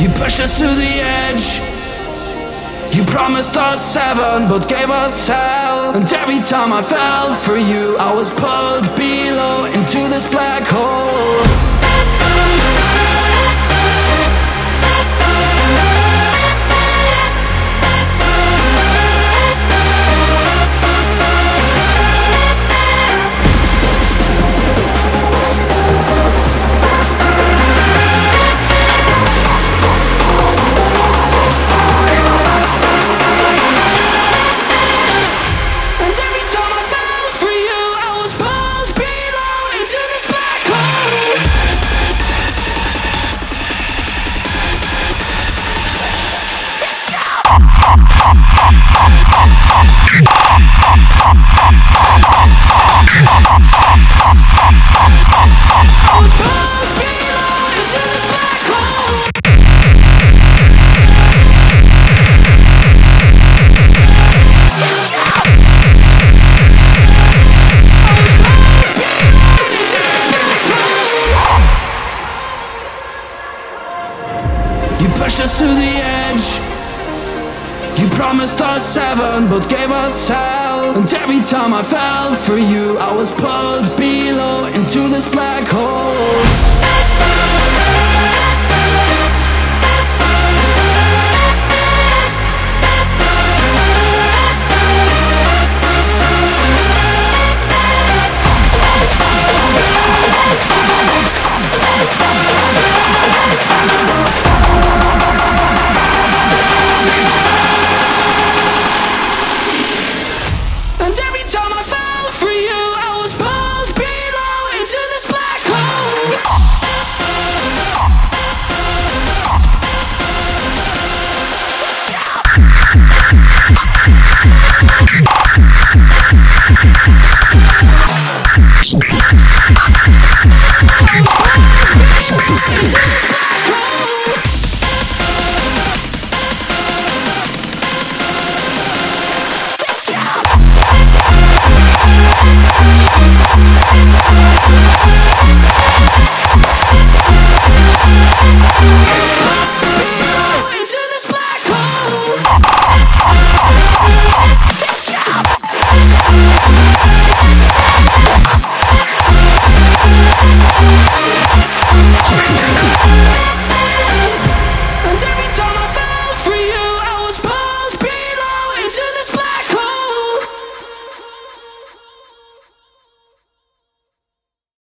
You pushed us to the edge. You promised us heaven, but gave us hell. And every time I fell for you, I was pulled us to the edge. You promised us heaven, but gave us hell. And every time I fell for you, I was pulled below into this black hole.